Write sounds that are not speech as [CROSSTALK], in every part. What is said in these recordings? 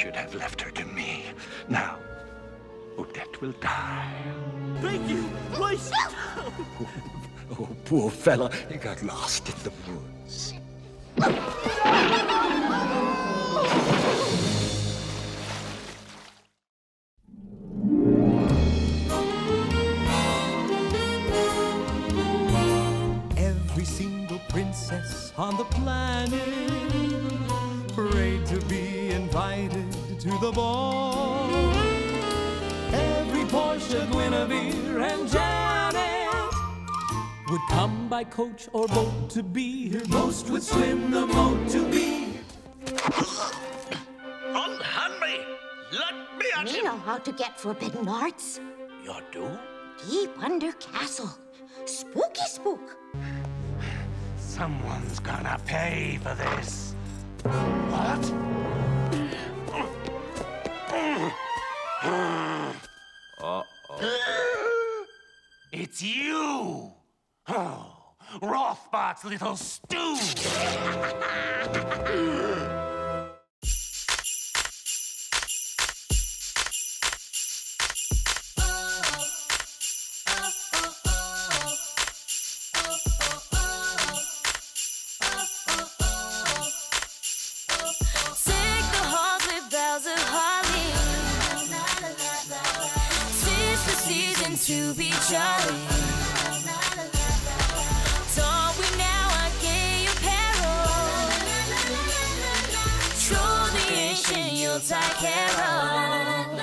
should have left her to me. Now, Odette will die. Thank you! Right! Oh, poor fella. He got lost in the woods. Every single princess on the planet to the ball. Every Portia, Guinevere, and Janet would come by coach or boat to be here. Most would swim the moat to be. Unhand me! Let me at We know how to get forbidden arts. You do? Deep under castle. Spooky spook. Someone's gonna pay for this. What? It's you! Oh, Rothbart's little stew! [LAUGHS] the to be jolly. Don't we now our gay apparel? Troll the ancient Yuletide carol.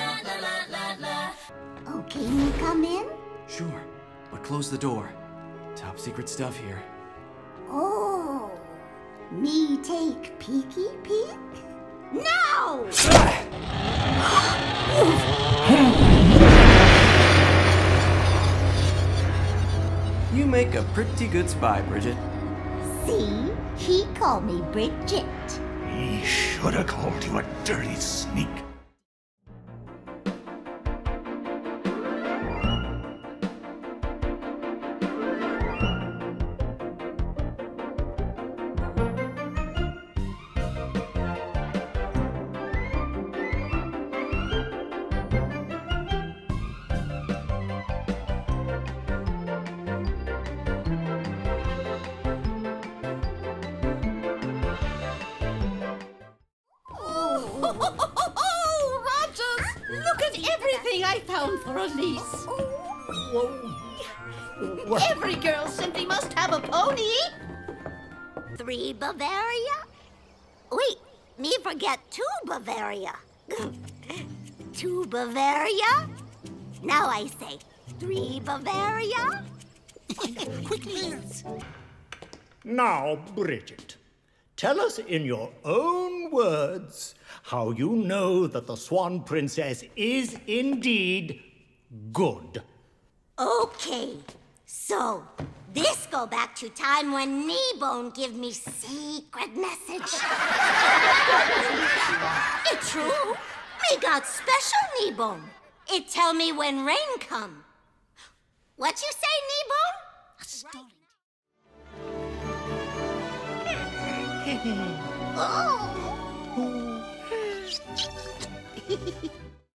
Oh, can you come in? Sure, but close the door. Top secret stuff here. Oh, me take peeky peek? Now! [LAUGHS] make a pretty good spy, Bridget. See, he called me Bridget. He should have called you a dirty sneak. Everything I found for Alise. Every girl simply must have a pony. Three Bavaria? Wait, me forget two Bavaria. [LAUGHS] two Bavaria? Now I say three Bavaria? [LAUGHS] Quick, Liz! Now, Bridget, tell us in your own words how you know that the Swan Princess is indeed good. Okay, so this go back to time when Kneebone give me secret message. [LAUGHS] it true. Me got special Kneebone. It tell me when rain come. What you say, Kneebone? [LAUGHS] oh. Ooh. [LAUGHS]